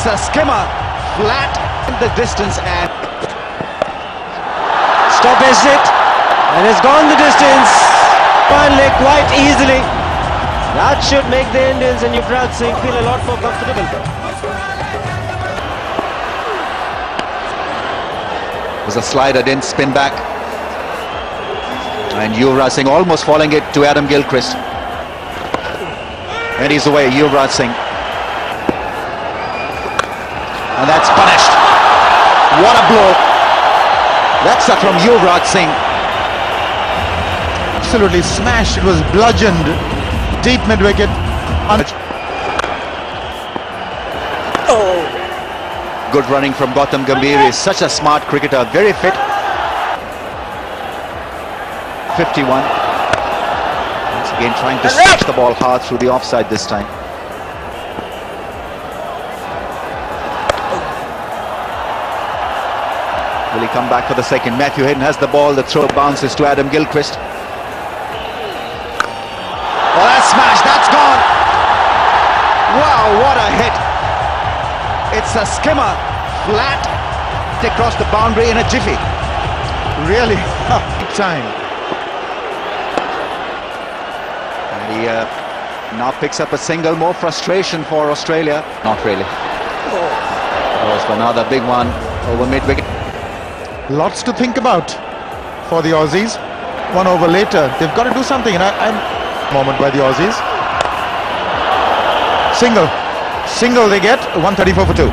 It's a skimmer, flat in the distance and... Stoppage it, and it's gone the distance. Finally, quite easily. That should make the Indians and Yuvraj Singh feel a lot more comfortable. Was a slider, didn't spin back. And Yuvraj Singh almost falling it to Adam Gilchrist. And he's away, Yuvraj Singh. And that's punished. What a blow. That's a from Yuvraj Singh. Absolutely smashed. It was bludgeoned deep mid wicket. Oh. Good running from Gautam Gambhir. He's such a smart cricketer, very fit. 51. Once again trying to smash the ball hard through the offside this time. Will he come back for the second? Matthew Hayden has the ball. The throw bounces to Adam Gilchrist. Oh, that's smashed. That's gone. Wow, what a hit. It's a skimmer. Flat. Across the boundary in a jiffy. Really, big time. And he uh, now picks up a single. More frustration for Australia. Not really. Oh, it's another big one over mid-wicket. Lots to think about for the Aussies. One over later, they've got to do something. And I, I'm moment by the Aussies. Single, single they get 134 for two.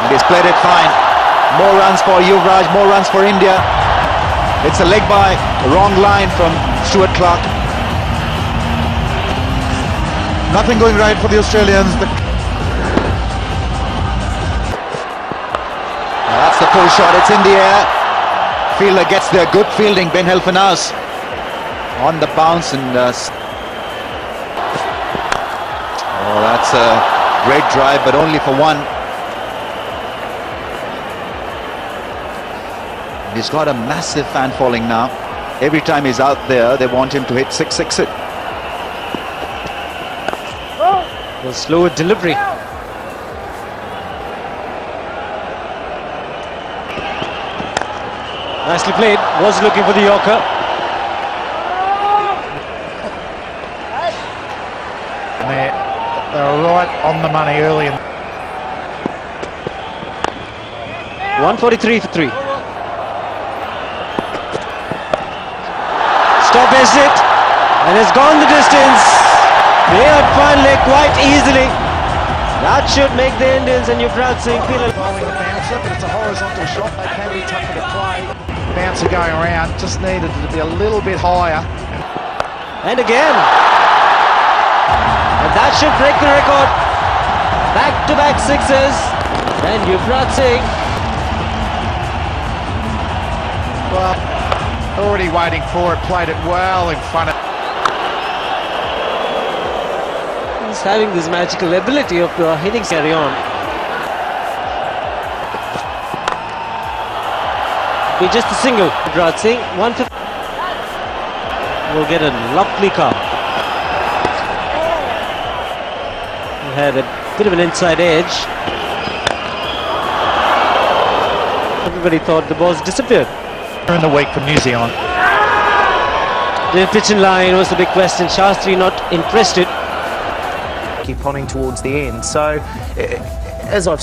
And he's played it fine. More runs for Yuvraj, more runs for India. It's a leg bye, wrong line from Stuart Clark. Nothing going right for the Australians. The Full shot, it's in the air. Fielder gets there, good fielding, Ben Hilfenhaus on the bounce and... Uh, oh, that's a great drive, but only for one. He's got a massive fan following now. Every time he's out there, they want him to hit 6-6 it. The slower delivery. Nicely played. Was looking for the Yorker. And they're, they're right on the money early. In 143 for three. Stoppage it, and it's gone the distance. Cleared finally, quite easily. That should make the Indians and Yuvraj Singh feel Bowling a bouncer, but it's a horizontal shot. They can be tougher to play. Bouncer going around, just needed to be a little bit higher. And again. And that should break the record. Back-to-back sixes. And Yuvraj Singh Well, already waiting for it, played it well in front of. He's having this magical ability of uh, hitting carry on. Be just a single, Yuvraj Singh. 150. Will get a lovely car. He had a bit of an inside edge. Everybody thought the ball's disappeared. In the wake from New Zealand. The pitch in line was the big question. Shastri not interested. keep pointing towards the end. So, eh, as I've